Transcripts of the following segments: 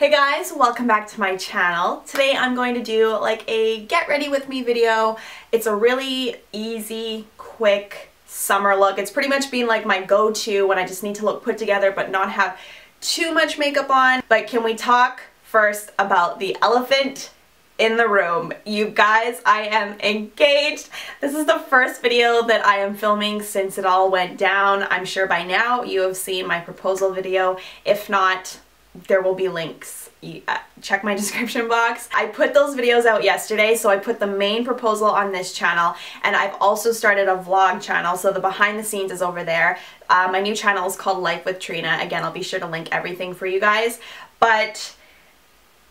Hey guys, welcome back to my channel. Today I'm going to do like a get ready with me video. It's a really easy, quick summer look. It's pretty much been like my go-to when I just need to look put together but not have too much makeup on. But can we talk first about the elephant in the room. You guys, I am engaged. This is the first video that I am filming since it all went down. I'm sure by now you have seen my proposal video. If not, there will be links. Uh, check my description box. I put those videos out yesterday, so I put the main proposal on this channel, and I've also started a vlog channel, so the behind the scenes is over there. Uh, my new channel is called Life with Trina. Again, I'll be sure to link everything for you guys. But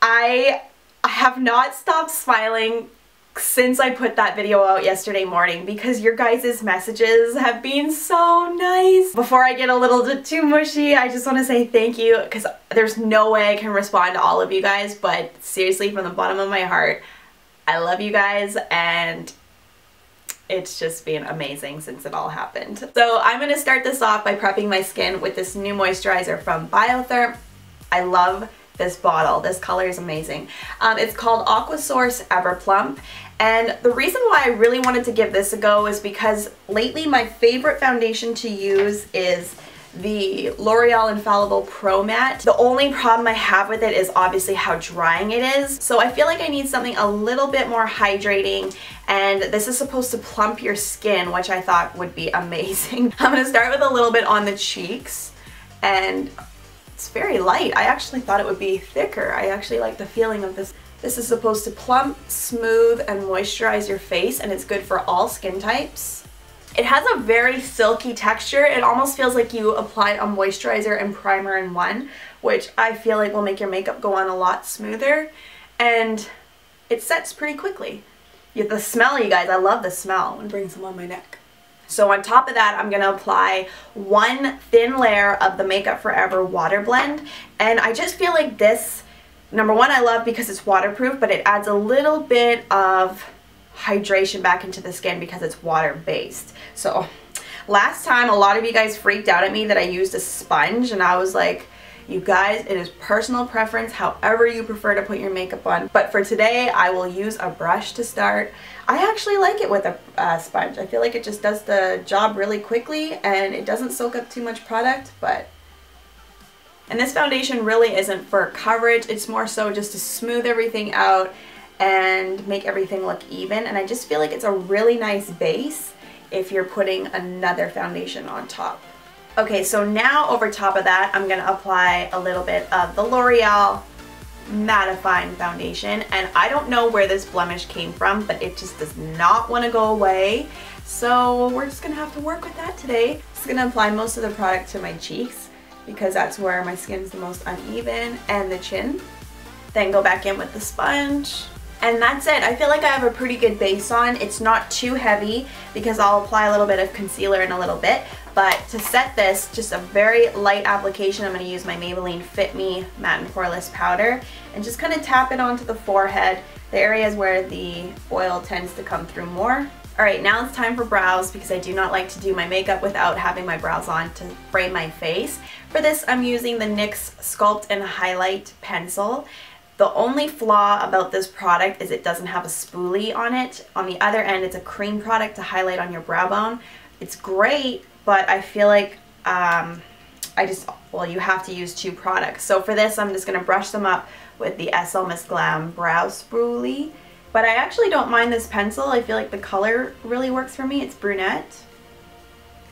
I I have not stopped smiling since I put that video out yesterday morning because your guys' messages have been so nice. Before I get a little bit too mushy, I just want to say thank you because there's no way I can respond to all of you guys, but seriously, from the bottom of my heart, I love you guys and it's just been amazing since it all happened. So I'm going to start this off by prepping my skin with this new moisturizer from Biotherm. I love this bottle. This color is amazing. Um, it's called Aquasource Everplump and the reason why I really wanted to give this a go is because lately my favorite foundation to use is the L'Oreal Infallible Pro Matte. The only problem I have with it is obviously how drying it is. So I feel like I need something a little bit more hydrating and this is supposed to plump your skin, which I thought would be amazing. I'm to start with a little bit on the cheeks and it's very light. I actually thought it would be thicker. I actually like the feeling of this. This is supposed to plump, smooth, and moisturize your face and it's good for all skin types. It has a very silky texture. It almost feels like you applied a moisturizer and primer in one, which I feel like will make your makeup go on a lot smoother. And it sets pretty quickly. Yeah, the smell, you guys, I love the smell. and bring some on my neck. So on top of that, I'm going to apply one thin layer of the Makeup Forever Water Blend. And I just feel like this, number one, I love because it's waterproof, but it adds a little bit of hydration back into the skin because it's water-based. So last time, a lot of you guys freaked out at me that I used a sponge, and I was like, you guys, it is personal preference, however you prefer to put your makeup on. But for today, I will use a brush to start. I actually like it with a uh, sponge. I feel like it just does the job really quickly and it doesn't soak up too much product, but... And this foundation really isn't for coverage, it's more so just to smooth everything out and make everything look even. And I just feel like it's a really nice base if you're putting another foundation on top. Okay, so now over top of that, I'm to apply a little bit of the L'Oreal mattifying foundation. And I don't know where this blemish came from, but it just does not want to go away. So we're just to have to work with that today. Just to apply most of the product to my cheeks because that's where my skin's the most uneven and the chin. Then go back in with the sponge. And that's it. I feel like I have a pretty good base on. It's not too heavy because I'll apply a little bit of concealer in a little bit. But to set this, just a very light application, I'm going to use my Maybelline Fit Me Matte and Poreless Powder and just kind of tap it onto the forehead, the areas where the oil tends to come through more. Alright, now it's time for brows because I do not like to do my makeup without having my brows on to frame my face. For this, I'm using the NYX Sculpt and Highlight Pencil. The only flaw about this product is it doesn't have a spoolie on it. On the other end, it's a cream product to highlight on your brow bone. It's great, but I feel like um, I just, well, you have to use two products. So for this, I'm just going to brush them up with the SL Miss Glam Brow Spoolie. But I actually don't mind this pencil. I feel like the color really works for me. It's brunette.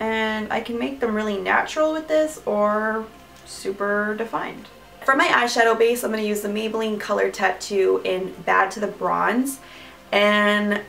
And I can make them really natural with this or super defined. For my eyeshadow base, I'm going to use the Maybelline Color Tattoo in Bad to the Bronze. And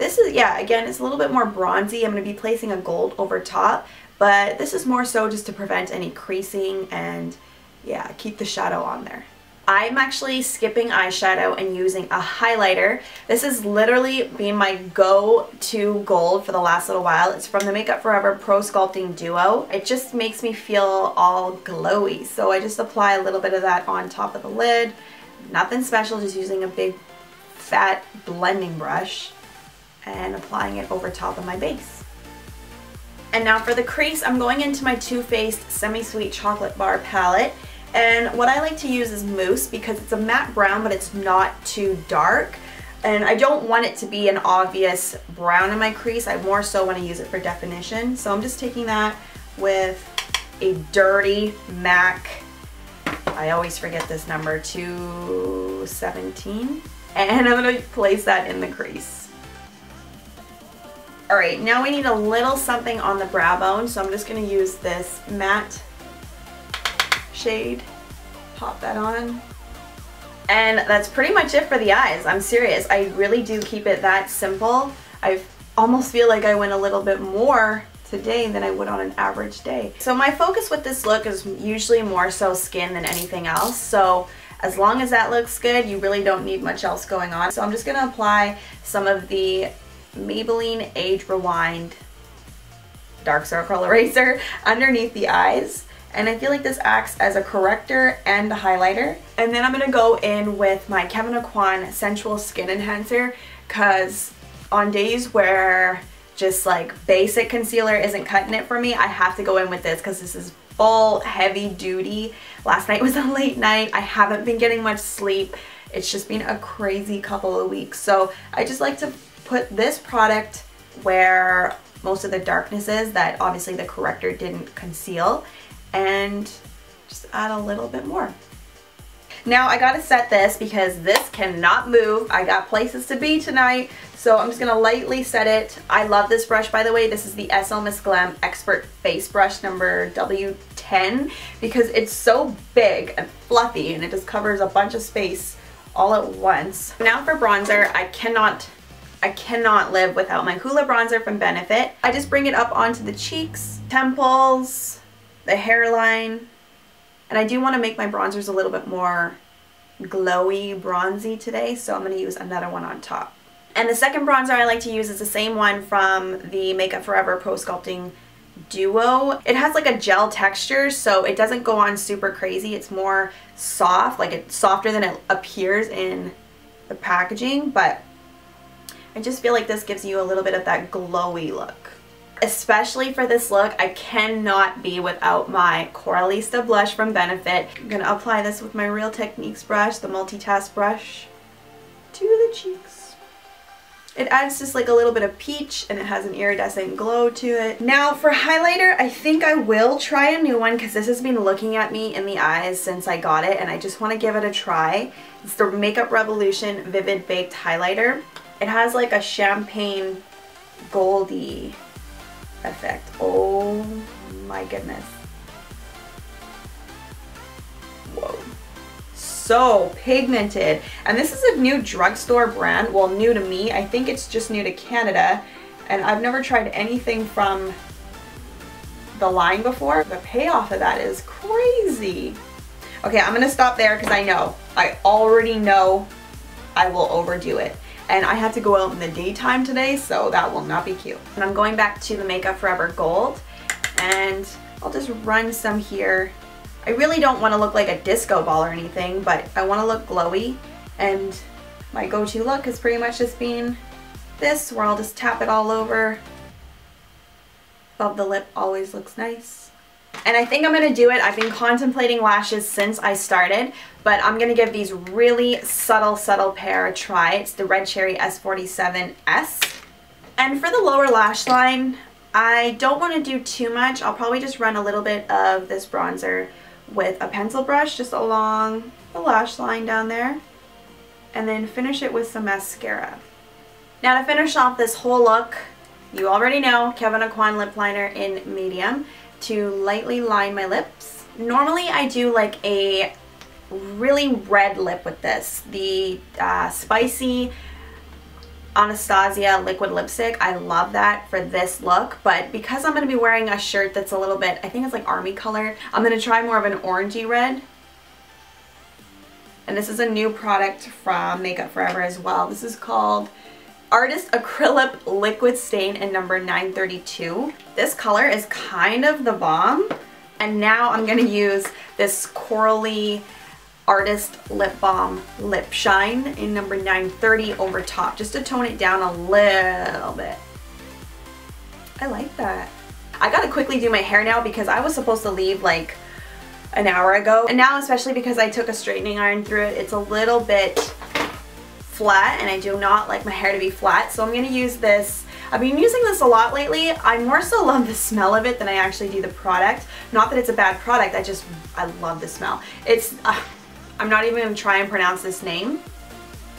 this is, yeah, again, it's a little bit more bronzy. I'm going to be placing a gold over top, but this is more so just to prevent any creasing and, yeah, keep the shadow on there. I'm actually skipping eyeshadow and using a highlighter. This has literally been my go-to gold for the last little while. It's from the Makeup Forever Pro Sculpting Duo. It just makes me feel all glowy. So I just apply a little bit of that on top of the lid. Nothing special, just using a big fat blending brush and applying it over top of my base. And now for the crease, I'm going into my Too Faced Semi Sweet Chocolate Bar palette. And what I like to use is Mousse because it's a matte brown, but it's not too dark. And I don't want it to be an obvious brown in my crease. I more so want to use it for definition. So I'm just taking that with a dirty MAC, I always forget this number, 217. And I'm going to place that in the crease. Alright, now we need a little something on the brow bone, so I'm just to use this matte shade. Pop that on. And that's pretty much it for the eyes. I'm serious. I really do keep it that simple. I almost feel like I went a little bit more today than I would on an average day. So my focus with this look is usually more so skin than anything else. So as long as that looks good, you really don't need much else going on. So I'm just gonna apply some of the Maybelline Age Rewind Dark Circle Eraser underneath the eyes. And I feel like this acts as a corrector and a highlighter. And then I'm going to go in with my Kevyn Aucoin Sensual Skin Enhancer because on days where just like basic concealer isn't cutting it for me, I have to go in with this because this is full heavy duty. Last night was a late night. I haven't been getting much sleep. It's just been a crazy couple of weeks. So I just like to put this product where most of the darkness is that obviously the corrector didn't conceal and just add a little bit more. Now I gotta set this because this cannot move. I got places to be tonight, so I'm just gonna lightly set it. I love this brush, by the way. This is the SL Miss Glam Expert Face Brush number W10 because it's so big and fluffy and it just covers a bunch of space all at once. Now for bronzer, I cannot I cannot live without my Hoola bronzer from Benefit. I just bring it up onto the cheeks, temples, the hairline. And I do want to make my bronzers a little bit more glowy, bronzy today, so I'm going to use another one on top. And the second bronzer I like to use is the same one from the Makeup Forever Pro Sculpting Duo. It has like a gel texture, so it doesn't go on super crazy. It's more soft, like it's softer than it appears in the packaging, but I just feel like this gives you a little bit of that glowy look especially for this look, I cannot be without my Coralista blush from Benefit. I'm going to apply this with my Real Techniques brush, the multitask brush, to the cheeks. It adds just like a little bit of peach and it has an iridescent glow to it. Now for highlighter, I think I will try a new one because this has been looking at me in the eyes since I got it and I just want to give it a try. It's the Makeup Revolution Vivid Baked Highlighter. It has like a champagne goldy effect. Oh my goodness. Whoa. So pigmented. And this is a new drugstore brand. Well, new to me. I think it's just new to Canada. And I've never tried anything from the line before. The payoff of that is crazy. Okay, I'm gonna stop there because I know. I already know I will overdo it and I had to go out in the daytime today, so that will not be cute. And I'm going back to the Makeup Forever Gold, and I'll just run some here. I really don't want to look like a disco ball or anything, but I want to look glowy, and my go-to look has pretty much just been this, where I'll just tap it all over. Above the lip always looks nice. And I think I'm going to do it. I've been contemplating lashes since I started, but I'm going to give these really subtle, subtle pair a try. It's the Red Cherry S47S. And for the lower lash line, I don't want to do too much. I'll probably just run a little bit of this bronzer with a pencil brush just along the lash line down there. And then finish it with some mascara. Now to finish off this whole look, you already know Kevyn Aucoin lip liner in medium to lightly line my lips. Normally I do like a really red lip with this. The uh, Spicy Anastasia liquid lipstick. I love that for this look, but because I'm going to be wearing a shirt that's a little bit, I think it's like army color, I'm going to try more of an orangey red. And this is a new product from Makeup Forever as well. This is called Artist Acrylip Liquid Stain in number 932. This color is kind of the bomb. And now I'm to use this Corally Artist Lip Balm Lip Shine in number 930 over top, just to tone it down a little bit. I like that. I gotta quickly do my hair now because I was supposed to leave like an hour ago. And now, especially because I took a straightening iron through it, it's a little bit flat and I do not like my hair to be flat. So I'm going to use this I've been using this a lot lately. I more so love the smell of it than I actually do the product. Not that it's a bad product, I just, I love the smell. It's, uh, I'm not even going to try and pronounce this name.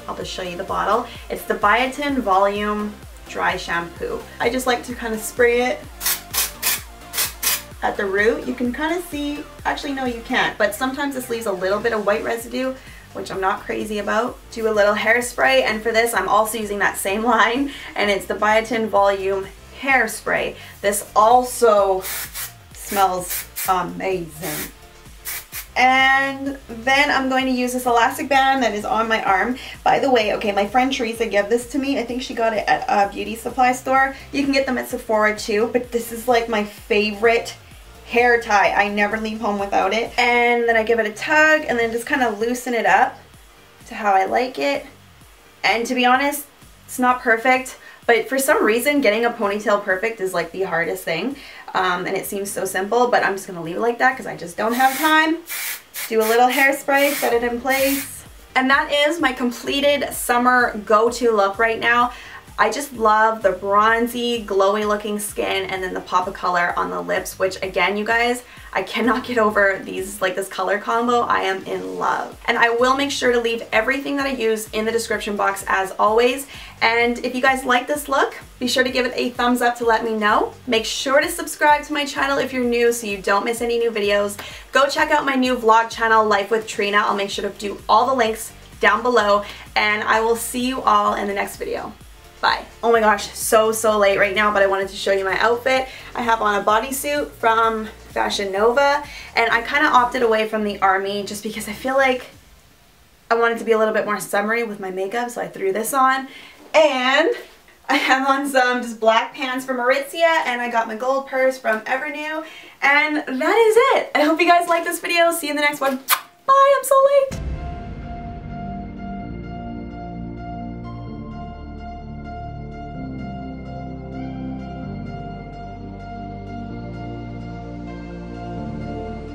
I'll just show you the bottle. It's the Biotin Volume Dry Shampoo. I just like to kind of spray it at the root. You can kind of see, actually no you can't, but sometimes this leaves a little bit of white residue which I'm not crazy about. Do a little hairspray and for this I'm also using that same line and it's the Biotin Volume Hairspray. This also smells amazing. And then I'm going to use this elastic band that is on my arm. By the way, okay, my friend Teresa gave this to me. I think she got it at a beauty supply store. You can get them at Sephora too, but this is like my favorite hair tie. I never leave home without it. And then I give it a tug and then just kind of loosen it up to how I like it. And to be honest, it's not perfect, but for some reason getting a ponytail perfect is like the hardest thing. Um, and it seems so simple, but I'm just gonna leave it like that because I just don't have time. Do a little hairspray, set it in place. And that is my completed summer go-to look right now. I just love the bronzy, glowy looking skin and then the pop of color on the lips, which again, you guys, I cannot get over these, like this color combo. I am in love. And I will make sure to leave everything that I use in the description box as always. And if you guys like this look, be sure to give it a thumbs up to let me know. Make sure to subscribe to my channel if you're new so you don't miss any new videos. Go check out my new vlog channel, Life with Trina. I'll make sure to do all the links down below and I will see you all in the next video. Bye. Oh my gosh, so, so late right now, but I wanted to show you my outfit. I have on a bodysuit from Fashion Nova, and I kind of opted away from the army just because I feel like I wanted to be a little bit more summery with my makeup, so I threw this on. And I have on some just black pants from Aritzia, and I got my gold purse from Evernew, and that is it. I hope you guys like this video. See you in the next one. Bye, I'm so late.